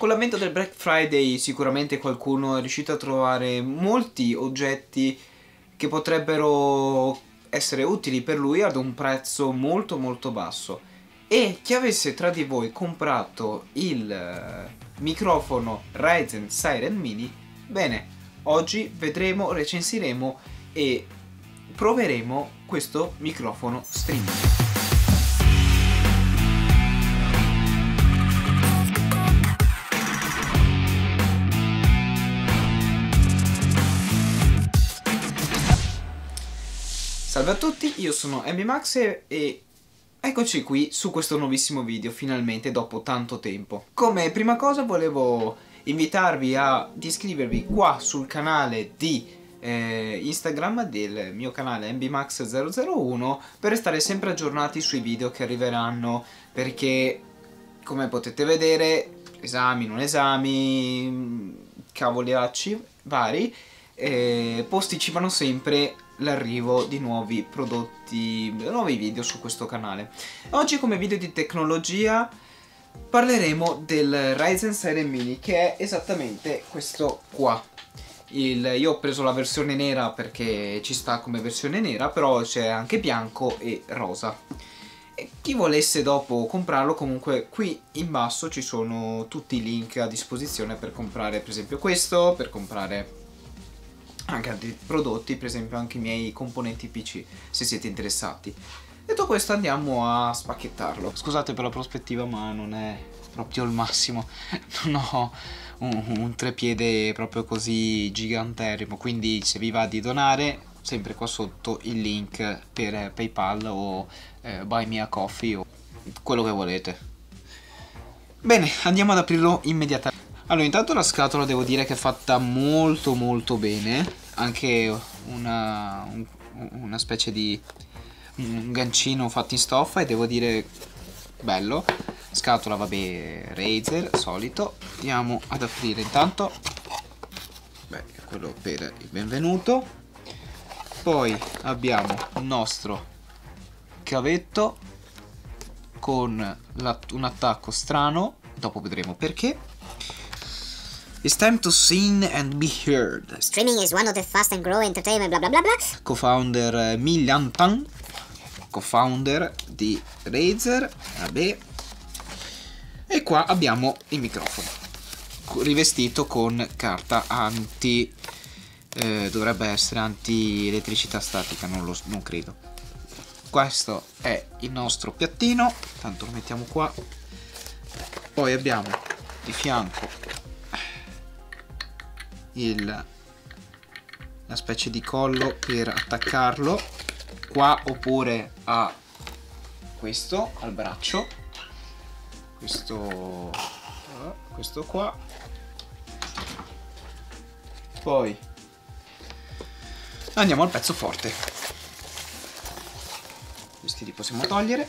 Con l'avvento del Black Friday sicuramente qualcuno è riuscito a trovare molti oggetti che potrebbero essere utili per lui ad un prezzo molto molto basso. E chi avesse tra di voi comprato il eh, microfono Ryzen Siren Mini, bene, oggi vedremo, recensiremo e proveremo questo microfono streaming. Salve a tutti, io sono MBMax e eccoci qui su questo nuovissimo video, finalmente dopo tanto tempo. Come prima cosa volevo invitarvi ad iscrivervi qua sul canale di eh, Instagram del mio canale mbmax001 per restare sempre aggiornati sui video che arriveranno perché come potete vedere esami, non esami, cavoliacci vari eh, posticipano sempre l'arrivo di nuovi prodotti, nuovi video su questo canale. Oggi come video di tecnologia parleremo del Ryzen 7 Mini che è esattamente questo qua. Il, io ho preso la versione nera perché ci sta come versione nera, però c'è anche bianco e rosa. Chi volesse dopo comprarlo, comunque qui in basso ci sono tutti i link a disposizione per comprare per esempio questo, per comprare anche altri prodotti, per esempio anche i miei componenti PC, se siete interessati. Detto questo andiamo a spacchettarlo. Scusate per la prospettiva ma non è proprio il massimo, non ho un, un trepiede proprio così giganterrimo, quindi se vi va di donare sempre qua sotto il link per PayPal o eh, Buy Me a Coffee o quello che volete. Bene, andiamo ad aprirlo immediatamente. Allora, intanto la scatola devo dire che è fatta molto molto bene. Anche una, un, una specie di un gancino fatto in stoffa e devo dire bello. Scatola, vabbè, Razer, solito. Andiamo ad aprire intanto. Beh, quello per il benvenuto. Poi abbiamo il nostro cavetto con un attacco strano. Dopo vedremo perché It's time to sing and be heard. Streaming is one of the fast and growing entertainment bla bla bla bla. Co-founder uh, Millian Tan, co-founder di Razer, vabbè. E qua abbiamo il microfono, rivestito con carta anti... Eh, dovrebbe essere anti-elettricità statica, non, lo, non credo. Questo è il nostro piattino, tanto lo mettiamo qua. Poi abbiamo di fianco il, la specie di collo per attaccarlo. Qua oppure a questo al braccio. Questo questo qua. Poi andiamo al pezzo forte. Questi li possiamo togliere.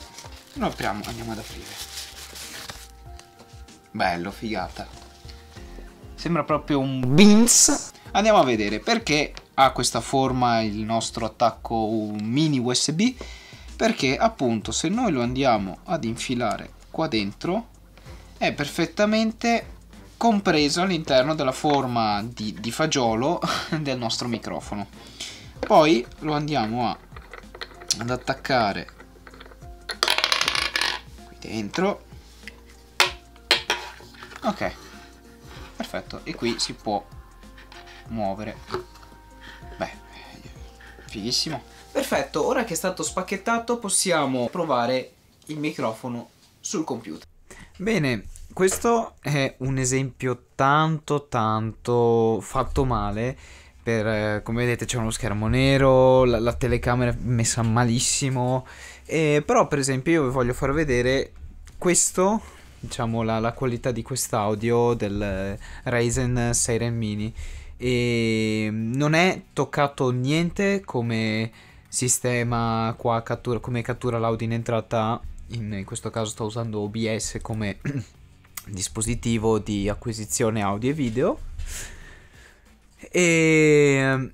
Lo apriamo andiamo ad aprire. Bello figata Sembra proprio un Beans. Andiamo a vedere perché ha questa forma il nostro attacco mini USB. Perché appunto se noi lo andiamo ad infilare qua dentro è perfettamente compreso all'interno della forma di, di fagiolo del nostro microfono. Poi lo andiamo a, ad attaccare qui dentro. Ok perfetto. E qui si può muovere. Beh fighissimo. Perfetto ora che è stato spacchettato possiamo provare il microfono sul computer. Bene questo è un esempio tanto tanto fatto male per, eh, come vedete c'è uno schermo nero, la, la telecamera è messa malissimo, eh, però per esempio io vi voglio far vedere questo diciamo, la, la qualità di quest'audio del Ryzen Siren Mini e non è toccato niente come sistema qua cattura, come cattura l'audio in entrata. In, in questo caso sto usando OBS come dispositivo di acquisizione audio e video. E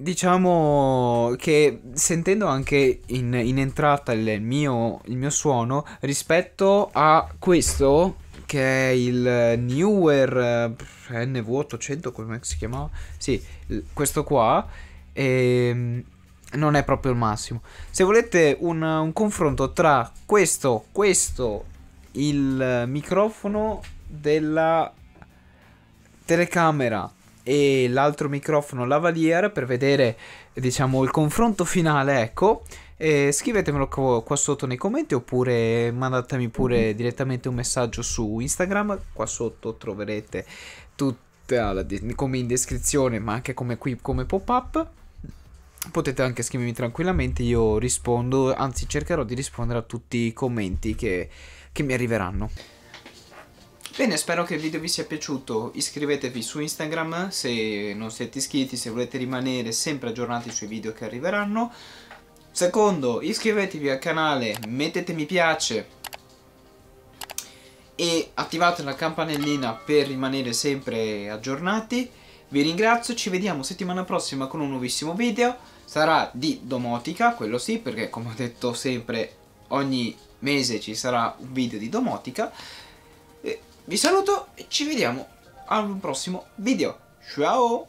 Diciamo che sentendo anche in, in entrata il mio, il mio, suono rispetto a questo che è il Newer eh, NV800 come si chiamava? Sì questo qua ehm, non è proprio il massimo. Se volete un, un confronto tra questo questo il microfono della telecamera e l'altro microfono lavalier per vedere diciamo il confronto finale ecco e scrivetemelo qua sotto nei commenti oppure mandatemi pure direttamente un messaggio su Instagram. Qua sotto troverete tutta la come in descrizione, ma anche come qui come pop-up. Potete anche scrivermi tranquillamente, io rispondo, anzi cercherò di rispondere a tutti i commenti che, che mi arriveranno. Bene, spero che il video vi sia piaciuto, iscrivetevi su Instagram se non siete iscritti, se volete rimanere sempre aggiornati sui video che arriveranno. Secondo, iscrivetevi al canale, mettete mi piace e attivate la campanellina per rimanere sempre aggiornati. Vi ringrazio, ci vediamo settimana prossima con un nuovissimo video. Sarà di domotica, quello sì, perché come ho detto sempre ogni mese ci sarà un video di domotica. Vi saluto e ci vediamo al prossimo video. Ciao!